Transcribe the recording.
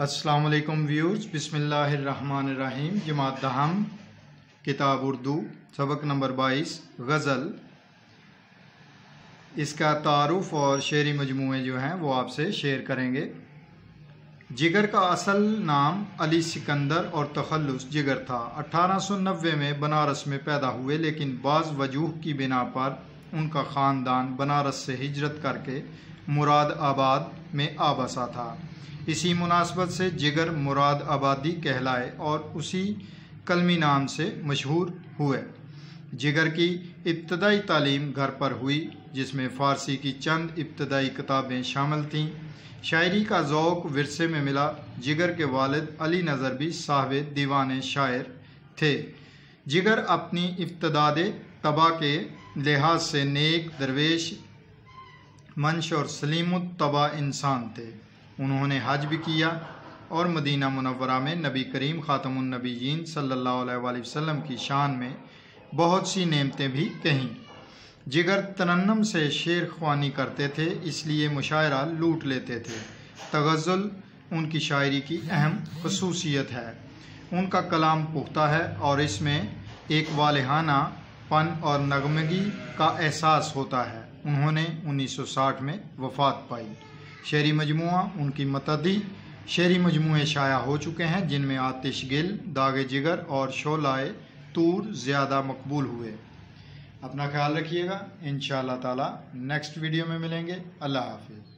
अस्सलाम व्यूर्स बिस्मिल्लाहिर्रहमानिर्रहीम जमात दहम किताब उर्दू सबक नंबर 22 गज़ल। इसका तारुफ और शेरी मजमू जो हैं, वो आपसे शेयर करेंगे। जिगर का असल नाम अली सिकंदर और तखल्लुस जिगर था। 1890 में बनारस में पैदा हुए, लेकिन बाज़ वजूह की बिना पर उनका ख़ानदान बनारस से हिजरत करके मुराद आबाद में आ बसा था। इसी मुनासबत से जिगर मुराद आबादी कहलाए और उसी कलमी नाम से मशहूर हुए। जिगर की इब्तदाई तालीम घर पर हुई, जिसमें फ़ारसी की चंद इब्तदाई किताबें शामिल थीं। शायरी का ज़ौक़ विरसे में मिला। जिगर के वालिद अली नज़र भी साहब दीवान शायर थे। जिगर अपनी इब्तदाद तबा के लिहाज से नेक दरवेश, मंश और सलीमतबा इंसान थे। उन्होंने हज भी किया और मदीना मुनवरा में नबी करीम ख़ातमनबीजीन सल्लल्लाहु अलैहि वसल्लम की शान में बहुत सी नेमतें भी कहीं। जिगर तरन्नम से शेर ख्वानी करते थे, इसलिए मुशायरा लूट लेते थे। तगज़ुल उनकी शायरी की अहम खसूसियत है। उनका कलाम पुख्ता है और इसमें एक वालहाना पन और नगमगी का एहसास होता है। उन्होंने 1960 में वफात पाई। शेरी मजमु उनकी मतदी। शेरी मजमू शाया हो चुके हैं, जिनमें आतिश गिल, दाग जिगर और शोलाए तूर ज़्यादा मकबूल हुए। अपना ख्याल रखिएगा। इन ताला नेक्स्ट वीडियो में मिलेंगे। अल्लाह हाफिज़।